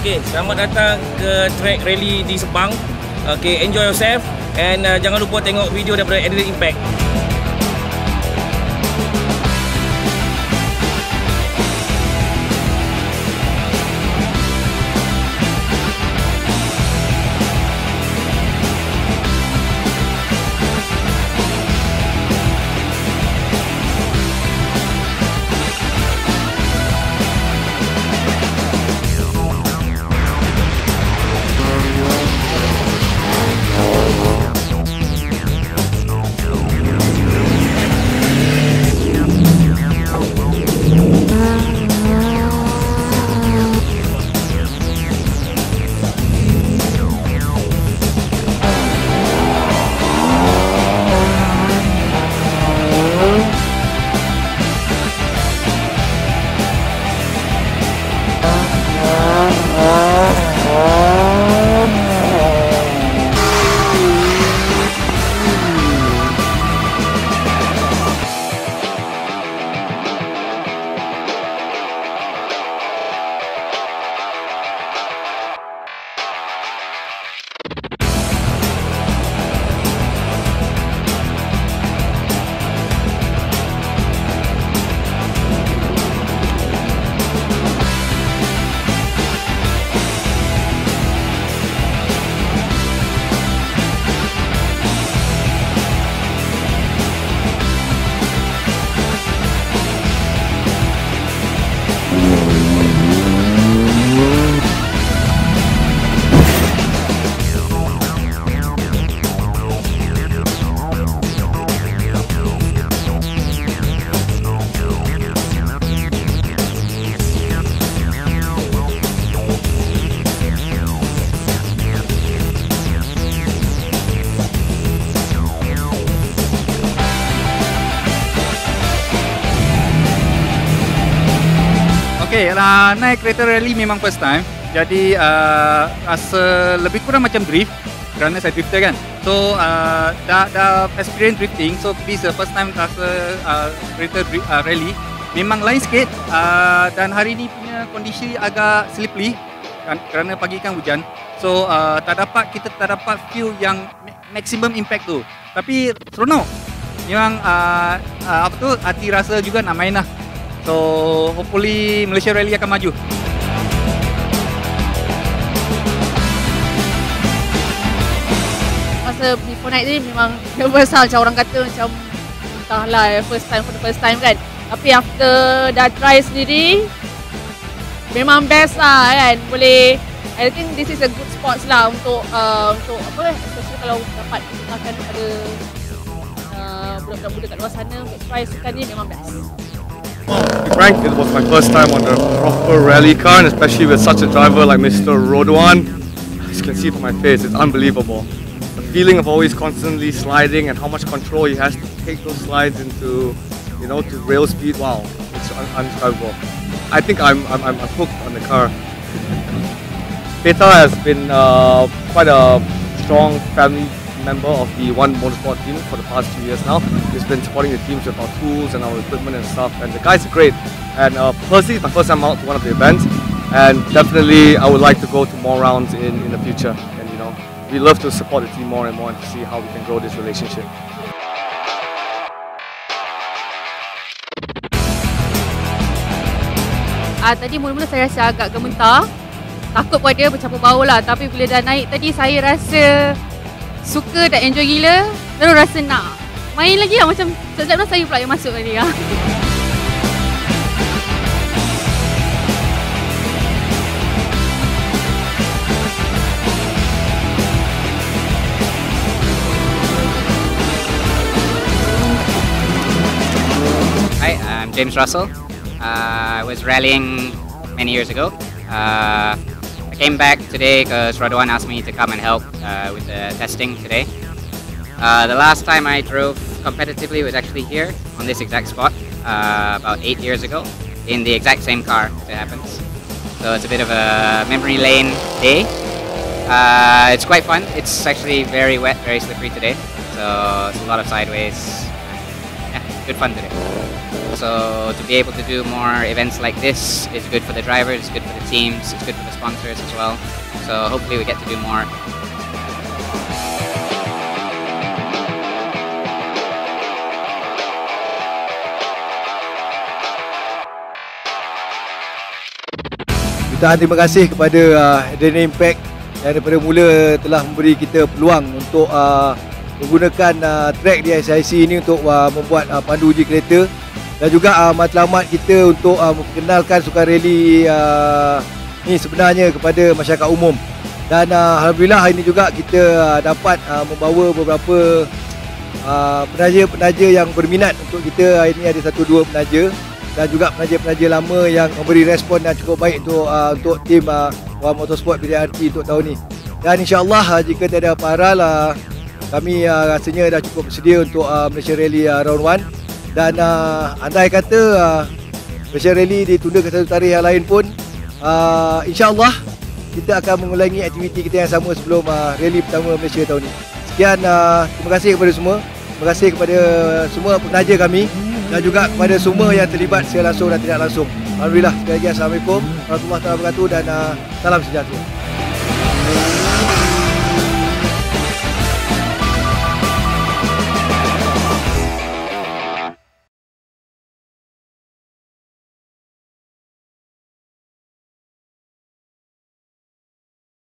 Okay, selamat datang ke track rally di Sepang. Okay, enjoy yourself and uh, jangan lupa tengok video daripada Adelaide Impact. Yeah. Okay, uh, naik kereta rally memang first time. Jadi uh, rasa lebih kurang macam drift kerana saya drifter kan. So uh, dah dah experience drifting. So this the first time rasa uh, kereta dri- uh, rally memang lain sikit uh, dan hari ni punya kondisi agak slippery kan, kerana pagi kan hujan. So uh, tak dapat kita tak dapat feel yang ma- maximum impact tu. Tapi seronok. Memang uh, uh, apa tu hati rasa juga nak main lah. So hopefully Malaysia Rally akan maju. Masa before night ni memang nervous lah macam orang kata macam entahlah first time for the first time kan. Tapi after dah try sendiri memang best lah kan. Boleh I think this is a good spots lah untuk uh, untuk apa especially kalau dapat makan kepada uh, budak-budak kat luar sana untuk try sukan ni memang best. Be frank, it was my first time on a proper rally car, and especially with such a driver like Mr. Rodwan. As you can see from my face, it's unbelievable. The feeling of always constantly sliding and how much control he has to take those slides into, you know, to rail speed. Wow, it's un-. I think I'm, I'm, I'm hooked on the car. Peter has been uh, quite a strong family member of the One Motorsport team for the past two years now. He's been supporting the teams with our tools and our equipment and stuff, and the guys are great. And uh, personally, it's my first time out to one of the events, and definitely I would like to go to more rounds in, in the future. And you know, we love to support the team more and more and to see how we can grow this relationship. Ah tadi mula-mula saya rasa agak. Takut pada bercampur bau lah tapi bila dah naik tadi saya rasa suka dan enjoy gila. Terus rasa nak main lagi lah macam sekejap saya pula yang masuk tadi lah. Hi, I'm James Russell. Uh, I was rallying many years ago. Uh, came back today because Radwan asked me to come and help uh, with the testing today. Uh, the last time I drove competitively was actually here on this exact spot uh, about eight years ago in the exact same car, it happens. So it's a bit of a memory lane day. Uh, it's quite fun. It's actually very wet, very slippery today. So it's a lot of sideways. Yeah, good fun today. So to be able to do more events like this is good for the drivers, it's good for the teams, it's good for the sponsors as well. So hopefully we get to do more. Jutaan terima kasih kepada uh, Adrenaline Impact yang daripada mula telah memberi kita peluang untuk uh, menggunakan uh, track di SIC ini untuk uh, membuat uh, pandu uji kereta dan juga uh, matlamat kita untuk uh, memperkenalkan sukan rally uh, ni sebenarnya kepada masyarakat umum. Dan uh, Alhamdulillah hari ini juga kita uh, dapat uh, membawa beberapa uh, penaja-penaja yang berminat untuk kita. Hari ini ada satu dua penaja. Dan juga penaja-penaja lama yang memberi respon yang cukup baik untuk uh, untuk tim uh, One Motorsport BDRT untuk tahun ini. Dan insyaAllah jika tiada paral uh, kami uh, rasanya dah cukup bersedia untuk uh, Malaysia Rally uh, Round 1 dan uh, andai kata uh, Malaysia Rally ditunda ke satu tarikh yang lain pun uh, insyaAllah kita akan mengulangi aktiviti kita yang sama sebelum uh, rally pertama Malaysia tahun ini. Sekian, uh, terima kasih kepada semua. Terima kasih kepada semua penaja kami dan juga kepada semua yang terlibat secara langsung dan tidak langsung. Alhamdulillah. Sekali lagi Assalamualaikum warahmatullahi wabarakatuh dan uh, salam sejahtera.